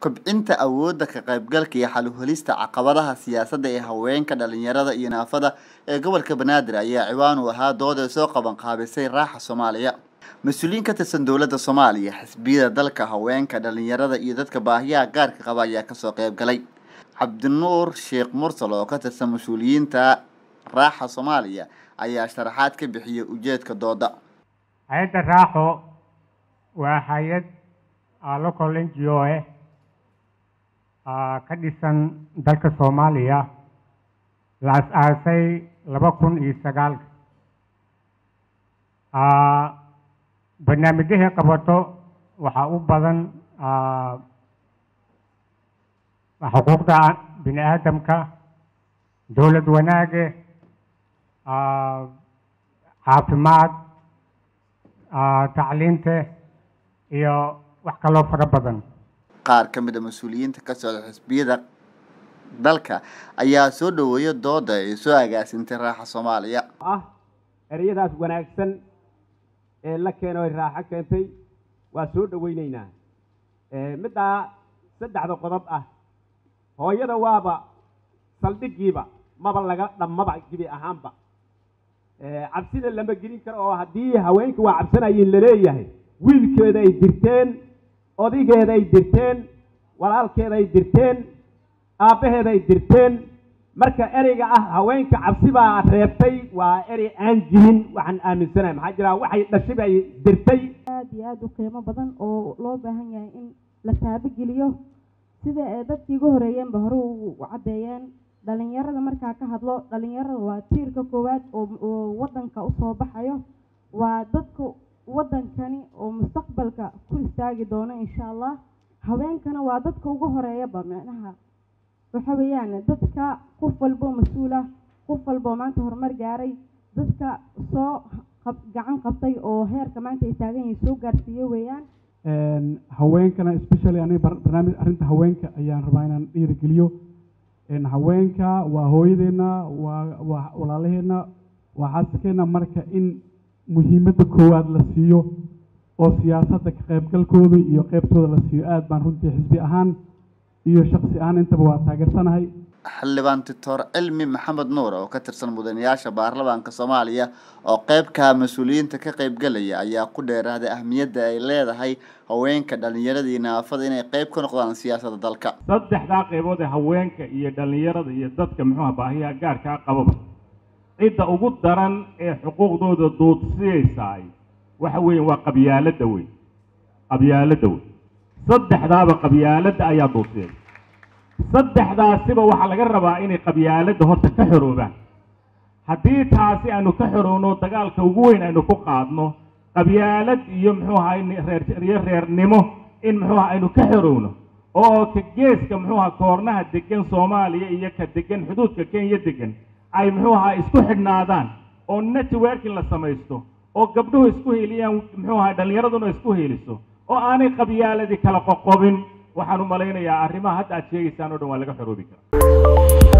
kobcinta awoodda ka qaybgalka iyo xal u helista caqabadaha siyaasadda ee haweenka dhalinyarada iyo naafada ee gobolka banaadir ayaa ciwaan u ahaa dooda soo qaban qaabisay raaxa soomaaliya. Mas'uuliyiin ka tirsan dowladda soomaaliya xisbiyada dalka haweenka dhalinyarada iyo dadka baahiyaha gaarka qaba ayaa ka soo qayb galay cabdinuur sheekh mursal oo ka tirsan mas'uuliyiinta raaxa soomaaliya ayaa sharaxaad ka bixiyay ujeedka dooda. Hay'adda raaxo waa hay'ad local n g o eh ka dhisan dalka soomaaliya la as-aasay laba kun iyo sagaalka barnaamijyahay qabato waxaa u badan xuquuqda bini aadamka dowlad wanaage caafimaad tacliinte iyo wax kaloo fara badan qaar ka mid a mas'uuliyiinta ka socda xisbiyada dalka ayaa soo dhaweeya dooda ay soo agaasintay raaxa soomaaliya. Ah ereyadaas wanaagsan ee la keeno ay raaxo keentay waa soo dhaweyneynaa. Middaa saddexda qodob ah hooyada waaba saldhigiiba maba laga dhammaba gibi ahaanba. Cabsina lama gelin karo oo haddii haweenka waa cabsanayiin la leeyahay wiilkeeda ay dirteen odigeeda ay dirteen walaalkeeda ay dirteen aabbaheeda ay dirteen. Marka ereyga ah haweenka cabsi baa reebtay waa erey aan jirin waxaan aaminsanahay. Maxaa jira waxay dhashay bay dirtay. Aada iyo aada u qiimo badan oo loo baahan yahay in la taabogeliyo sida ee dadkii ugu horeeyeenba hore u caddeeyeen. Dhalinyarada markaa ka hadlo dhalinyarada waa tiirka koowaad oo waddanka u soo baxayo. Waa dadka waddankani oo mustaqbalka ku istaagi doono insha allah haweenkana waa dadka ugu horeeyaba micnaha waxa weeyaan dadka qof walboo mas'uula qof walboo maanta horumar gaaray dadka soo gacan qabtay oo heerka maanta ay taagan yihiin soo gaarsiiyo weeyaan. Haweenkana especially aniga barnaamij arrinta haweenka ayaan rabaa inaan dhiirigeliyo. Haweenka waa hooyadeena waa waa walaalaheena waa xaasakeena marka in muhiimadda koowaad la siiyo oo siyaasadda ka qaybgalkooda iyo qeybtooda la siiyo aada baan runtii xisbi ahaan iyo shaksi ahaan intaba waa taageersanahay. Xildhibaan doctor cilmi maxamed nuur oo ka tirsan mudanayaasha baarlamaanka soomaaliya oo qeybka mas'uuliyiinta ka qaybgalaya ayaa ku dheeraaday ahmiyadda ay leedahay haweenka dhalinyarada iyo naafada inay qeyb ka noqdaan siyaasadda dalka. Saddexdaa qeybood ee haweenka iyo dhalinyarada iyo dadka muxuuha baahiyaha gaarkaa qababa cidda ugu daran ee xuquuqdooda duudsiyaysaay waxa weeye waa qabyaaladda wey qabyaaladda wey saddexdaaba qabyaaladda ayaa duudsiyay saddexdaasiba waxaa laga rabaa inay qabyaaladda horta ka xoroobaan. Haddii taasi aynu ka xorowno dagaalka ugu weyn aynu ku qaadno qabyaalad iyo muxuu ahay reeriyo reernimo in muxuuha aynu ka xorowno oo ka geeska muxuuha koornaha degan soomaaliya iyo ka degan xuduudka kenya degan ay muxuu ahaa isku xidhnaadaan oo networking la samaysto oo gabdhuhu isku heliyaan muxuu ahaa dhallinyaraduna isku heliso oo aanay qabyaaladii kala qoqobin. Waxaan u malaynayaa arrimaha hadda aad sheegaysaan o dhan waa laga xoroobi karaa